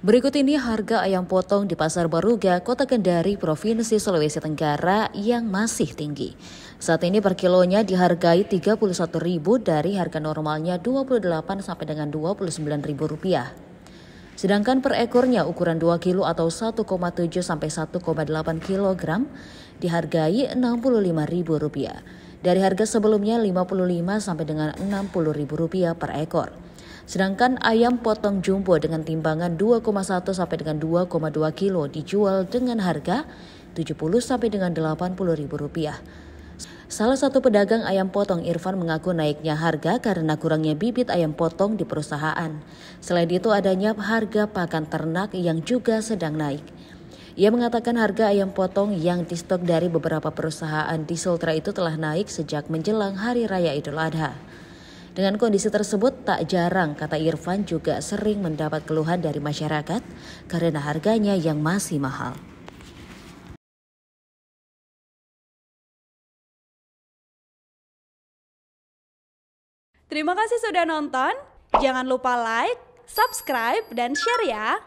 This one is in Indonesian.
Berikut ini harga ayam potong di Pasar Baruga, Kota Kendari, Provinsi Sulawesi Tenggara yang masih tinggi. Saat ini per kilonya dihargai Rp31.000 dari harga normalnya Rp28 sampai dengan Rp29.000 rupiah. Sedangkan per ekornya ukuran 2 kilo atau 1,7 sampai 1,8 kg dihargai Rp65.000 rupiah. Dari harga sebelumnya Rp55 sampai dengan Rp60.000 rupiah per ekor. Sedangkan ayam potong jumbo dengan timbangan 2,1 sampai dengan 2,2 kilo dijual dengan harga 70 sampai dengan 80 ribu rupiah. Salah satu pedagang ayam potong Irfan mengaku naiknya harga karena kurangnya bibit ayam potong di perusahaan. Selain itu adanya harga pakan ternak yang juga sedang naik. Ia mengatakan harga ayam potong yang distok dari beberapa perusahaan di Sultra itu telah naik sejak menjelang Hari Raya Idul Adha. Dengan kondisi tersebut, tak jarang kata Irfan juga sering mendapat keluhan dari masyarakat karena harganya yang masih mahal. Terima kasih sudah nonton. Jangan lupa like, subscribe, dan share ya.